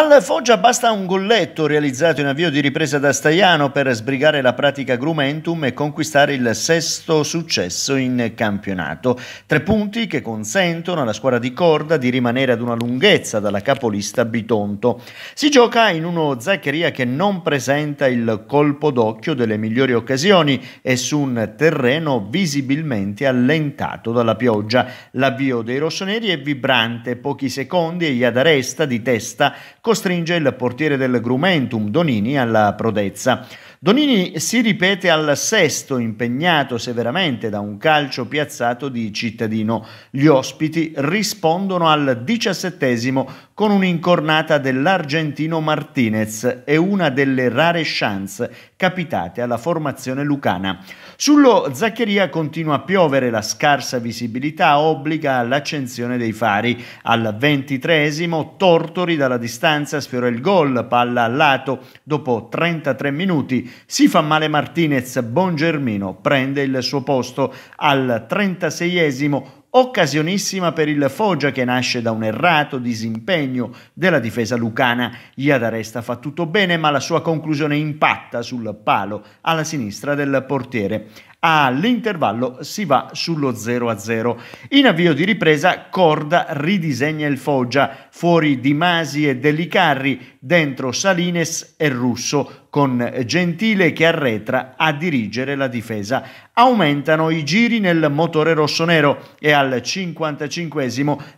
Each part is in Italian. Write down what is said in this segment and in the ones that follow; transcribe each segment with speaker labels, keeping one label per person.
Speaker 1: Allah Foggia basta un golletto realizzato in avvio di ripresa da Staiano per sbrigare la pratica Grumentum e conquistare il sesto successo in campionato. Tre punti che consentono alla squadra di Corda di rimanere ad una lunghezza dalla capolista Bitonto. Si gioca in uno Zaccheria che non presenta il colpo d'occhio delle migliori occasioni e su un terreno visibilmente allentato dalla pioggia. L'avvio dei rossoneri è vibrante, pochi secondi e Iadaresta di testa costringe il portiere del Grumentum Donini alla prodezza. Donini si ripete al sesto, impegnato severamente da un calcio piazzato di cittadino. Gli ospiti rispondono al diciassettesimo con un'incornata dell'argentino Martinez e una delle rare chance capitate alla formazione lucana. Sullo Zaccheria continua a piovere, la scarsa visibilità obbliga all'accensione dei fari. Al ventitreesimo Tortori dalla distanza sfiora il gol, palla al lato. Dopo 33 minuti si fa male Martinez, Bongermino prende il suo posto al 36esimo Occasionissima per il Foggia che nasce da un errato disimpegno della difesa lucana. Iadaresta fa tutto bene ma la sua conclusione impatta sul palo alla sinistra del portiere. All'intervallo si va sullo 0-0. In avvio di ripresa Corda ridisegna il Foggia, fuori Di Masi e Delicarri, dentro Salines e Russo, con Gentile che arretra a dirigere la difesa. Aumentano i giri nel motore rossonero e al 55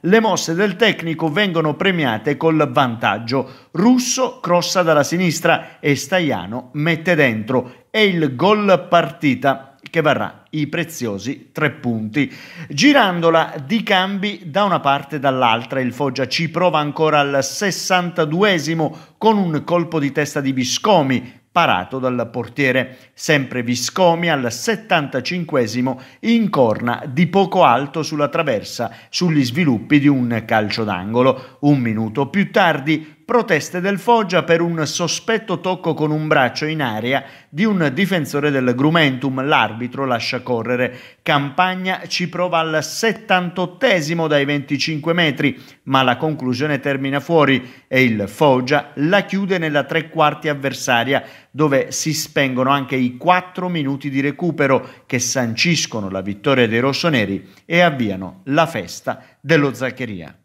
Speaker 1: le mosse del tecnico vengono premiate col vantaggio. Russo crossa dalla sinistra e Staiano mette dentro. È il gol partita che varrà i preziosi tre punti. Girandola di cambi da una parte e dall'altra, il Foggia ci prova ancora al 62esimo con un colpo di testa di Viscomi, parato dal portiere. Sempre Viscomi al 75esimo incorna di poco alto sulla traversa sugli sviluppi di un calcio d'angolo. Un minuto più tardi Proteste del Foggia per un sospetto tocco con un braccio in aria di un difensore del Grumentum. L'arbitro lascia correre. Campagna ci prova al 78 dai 25 metri, ma la conclusione termina fuori e il Foggia la chiude nella tre quarti avversaria, dove si spengono anche i 4 minuti di recupero che sanciscono la vittoria dei rossoneri e avviano la festa dello Zaccheria.